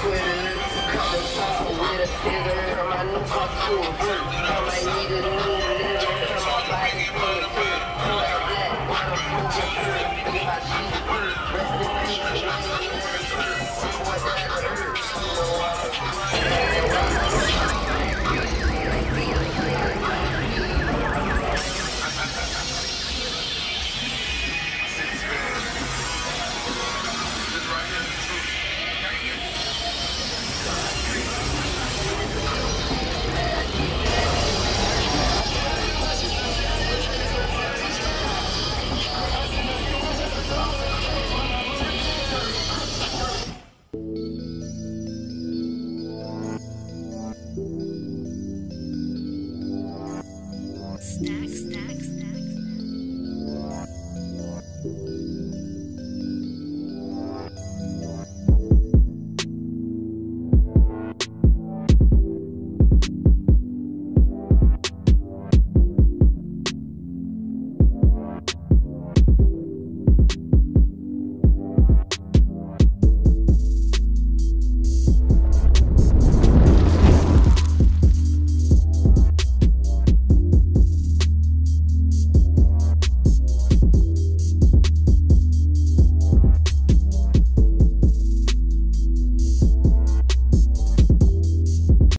Twitter. Couple talk with a thug. I need a new nigga. A Stacks, stacks.